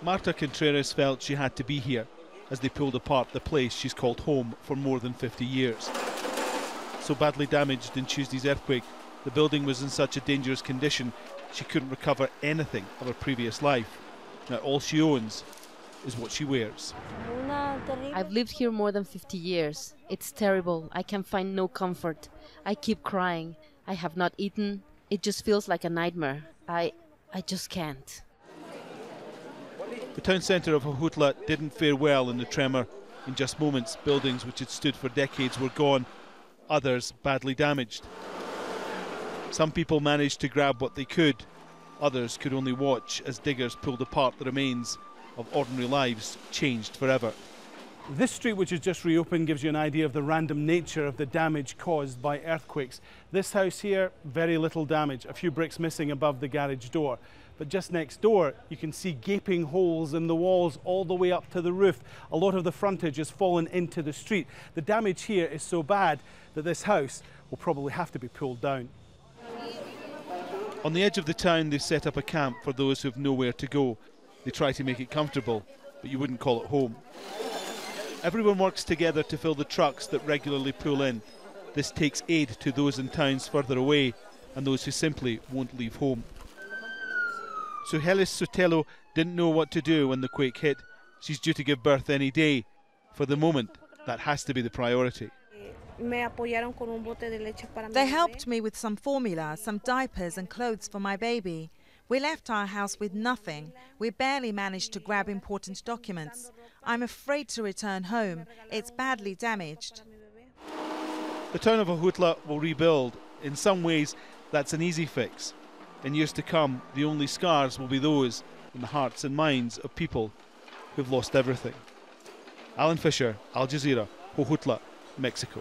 Marta Contreras felt she had to be here as they pulled apart the place she's called home for more than 50 years. So badly damaged in Tuesday's earthquake, the building was in such a dangerous condition she couldn't recover anything of her previous life. Now all she owns is what she wears. I've lived here more than 50 years. It's terrible. I can find no comfort. I keep crying. I have not eaten. It just feels like a nightmare. I I just can't. The town centre of Jojutla didn't fare well in the tremor. In just moments, buildings which had stood for decades were gone, others badly damaged. Some people managed to grab what they could, others could only watch as diggers pulled apart the remains of ordinary lives changed forever. This street, which has just reopened, gives you an idea of the random nature of the damage caused by earthquakes. This house here, very little damage, a few bricks missing above the garage door. But just next door, you can see gaping holes in the walls all the way up to the roof. A lot of the frontage has fallen into the street. The damage here is so bad that this house will probably have to be pulled down. On the edge of the town, they've set up a camp for those who have nowhere to go. They try to make it comfortable, but you wouldn't call it home. Everyone works together to fill the trucks that regularly pull in. This takes aid to those in towns further away and those who simply won't leave home. Suhelis Sotelo didn't know what to do when the quake hit. She's due to give birth any day. For the moment, that has to be the priority. They helped me with some formula, some diapers and clothes for my baby. We left our house with nothing. We barely managed to grab important documents. I'm afraid to return home. It's badly damaged. The town of Jojutla will rebuild. In some ways, that's an easy fix. In years to come, the only scars will be those in the hearts and minds of people who've lost everything. Alan Fisher, Al Jazeera, Jojutla, Mexico.